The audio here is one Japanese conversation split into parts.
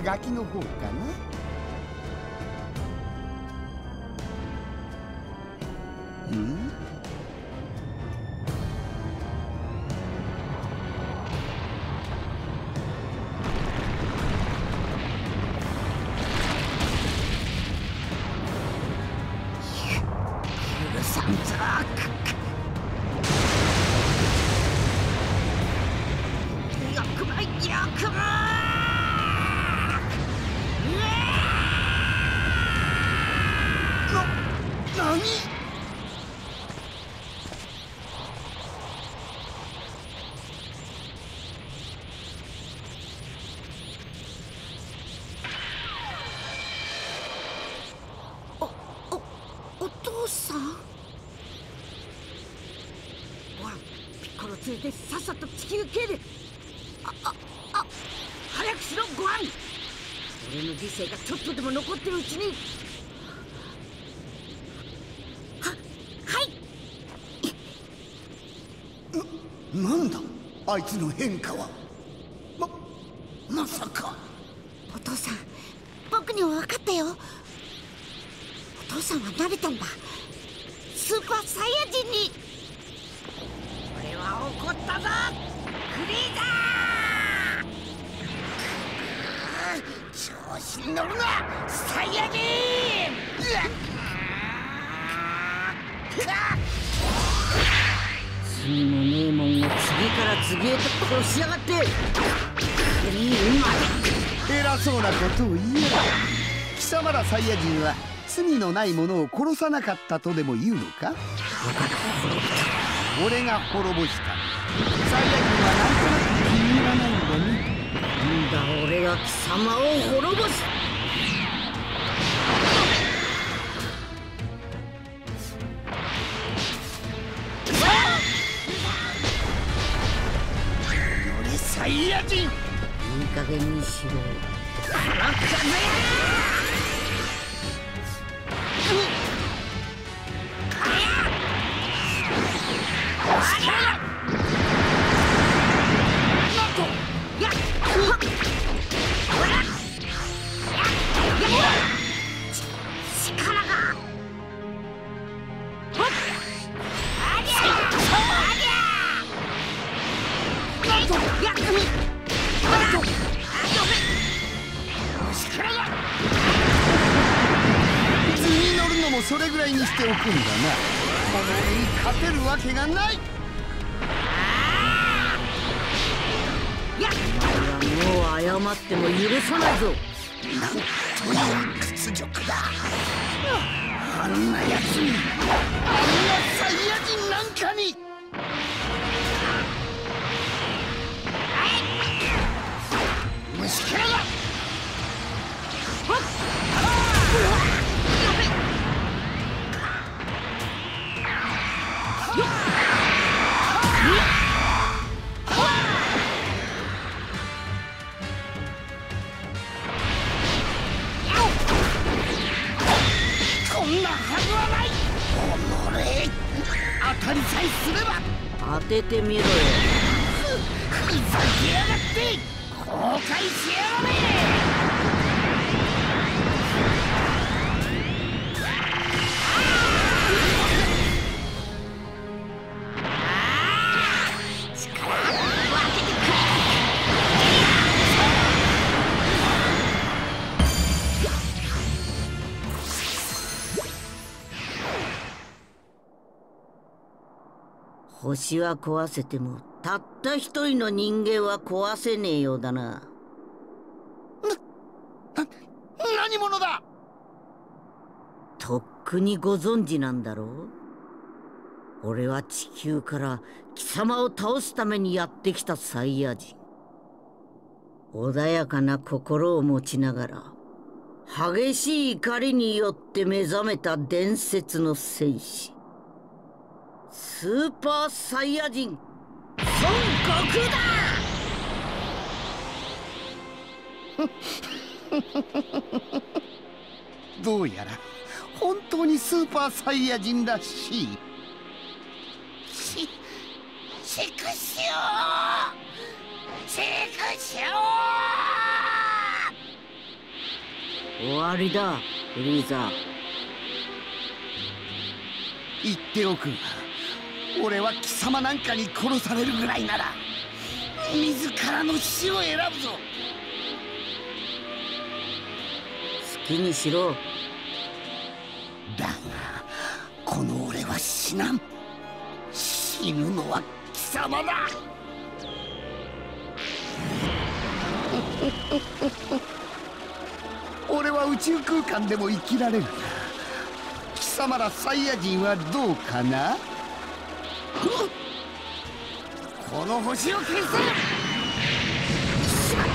はガキの方かな。うん。でさっさと地球系であああ早くしろご飯。俺の理性がちょっとでも残ってるうちに。ははい。なんだ？あいつの変化はままさかお父さん僕には分かったよお父さんは慣れたんだ。スーパーサイヤ人に。怒ったぞ。フリーザー。調子に乗るなサイヤ人。次の名門を次から次へと殺しやがって。偉そうなことを言え貴様らサイヤ人は罪のない者を殺さなかったとでも言うのか？俺が滅ぼした。サイヤ人はなんとなく気に入らないんだねなんだ俺が貴様を滅ぼす。俺サイヤ人いい加減にしろそれぐらいにしておくんだな。この俺に勝てるわけがない。もう謝っても許さないぞ。なんという屈辱だ。あんな奴に。あんなサイヤ人なんかに。虫けらだば当星は壊せてもたった一人の人間は壊せねえようだな。な、な、何者だ？とっくにご存知なんだろう？俺は地球から貴様を倒すためにやってきたサイヤ人。穏やかな心を持ちながら激しい怒りによって目覚めた伝説の戦士。スーパーサイヤ人。孫悟空だ！どうやら本当にスーパーサイヤ人らしい。ししくしょう！しくしょう！終わりだフリーザ。言っておくが俺は貴様なんかに殺されるぐらいなら自らの死を選ぶぞ。好きにしろ。だがこの俺は死なん。死ぬのは貴様だ。俺は宇宙空間でも生きられる貴様らサイヤ人はどうかな？この星を消せ。しまっ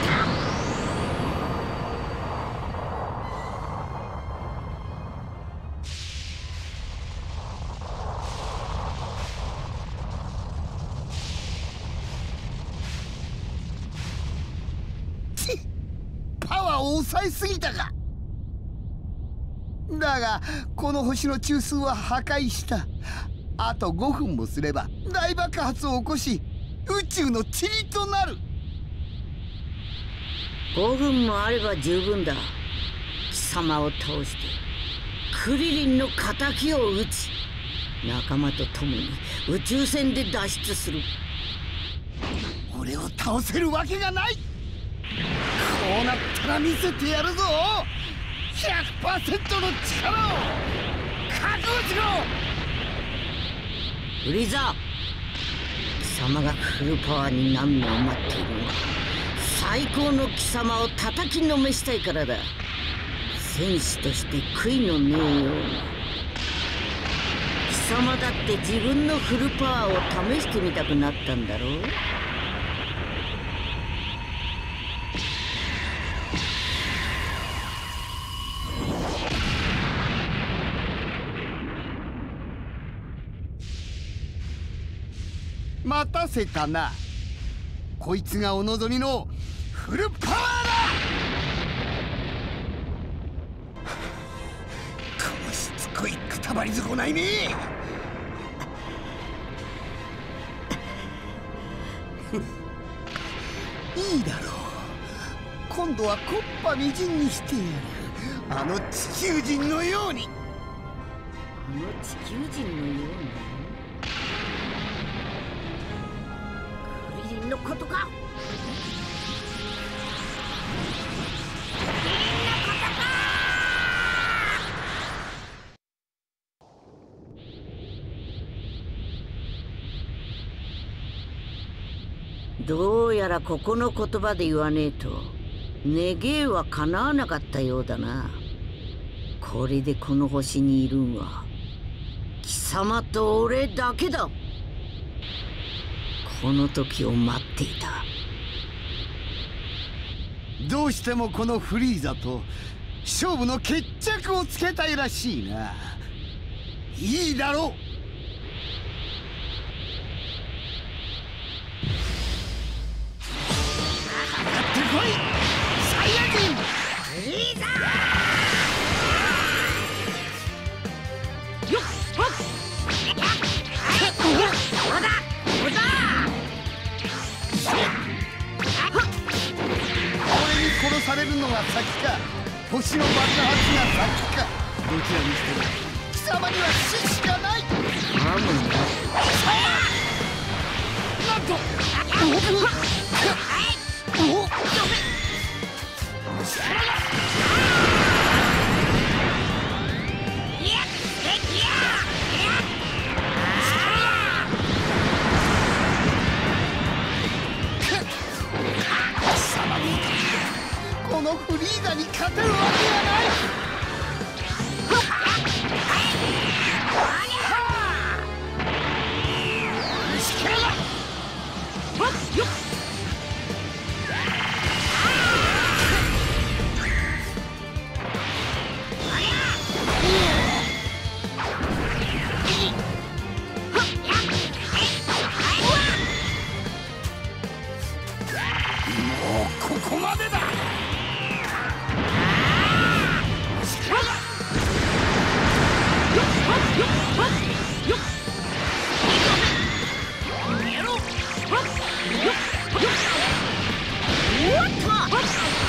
たパワーを抑えすぎたか。だがこの星の中枢は破壊した。あと5分もすれば大爆発を起こし宇宙の塵となる。5分もあれば十分だ。貴様を倒してクリリンの敵を討ち仲間と共に宇宙船で脱出する。俺を倒せるわけがない。こうなったら見せてやるぞ。100%の力を覚悟しろフリーザ貴様がフルパワーに何を待っているのは最高の貴様を叩きのめしたいからだ。戦士として悔いのねえように。貴様だって自分のフルパワーを試してみたくなったんだろう。待たせたな。こいつがお望みのフルパワーだ。このしつこいくたばり損ないめいいだろう。今度はコッパみじんにしてやる。あの地球人のように。あの地球人のように。のことか。どうやらここの言葉で言わねえと願えは叶わなかったようだな。これでこの星にいるんは貴様と俺だけだこの時を待っていた。どうしてもこのフリーザと勝負の決着をつけたいらしいな。いいだろう。What talk?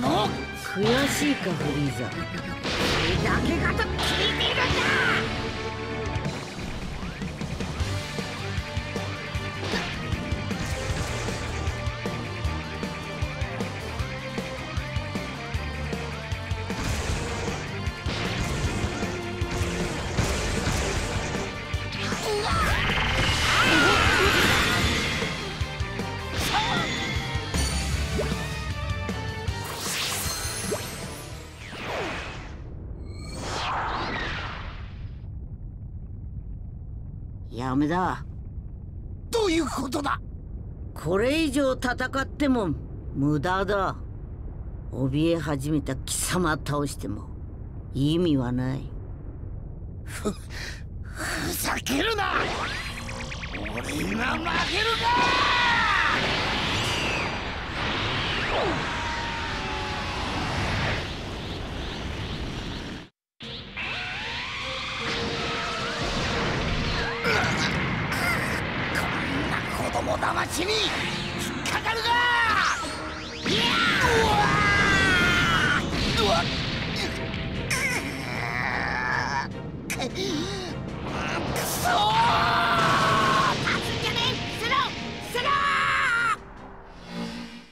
もう悔しいかフリーザ。れだけがと聞いているんだやめだ。どういうことだ？これ以上戦っても無駄だ。怯え始めた貴様倒しても意味はない。ふざけるな！俺が負けるか子供騙しに引っかかるか！いやうわー！うわくそー！立つんじゃねえセロセロ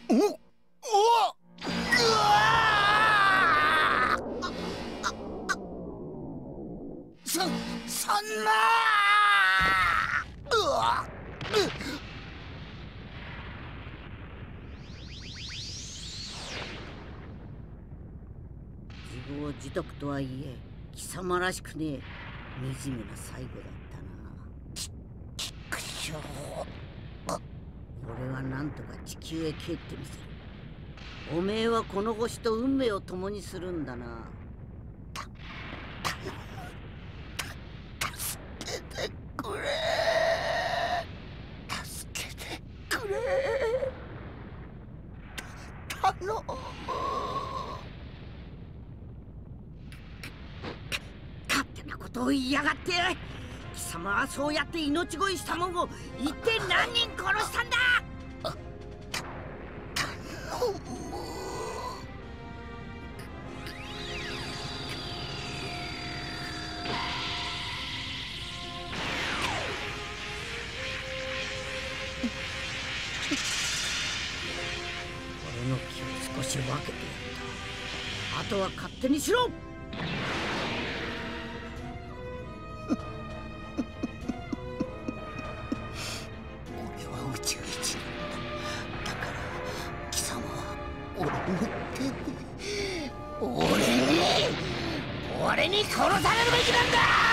おおうわー！そそんなうわう自業自得とはいえ貴様らしくねえ。惨めな最後だったな。くしょ俺はなんとか地球へ帰ってみせる。おめえはこの星と運命を共にするんだな助けてくれ助けてくれた頼む勝手なこと言いやがって貴様はそうやって命乞いしたもんを一体何人殺したんだ？俺の気を少し分けてやった。あとは勝手にしろ！俺に殺されるべきなんだ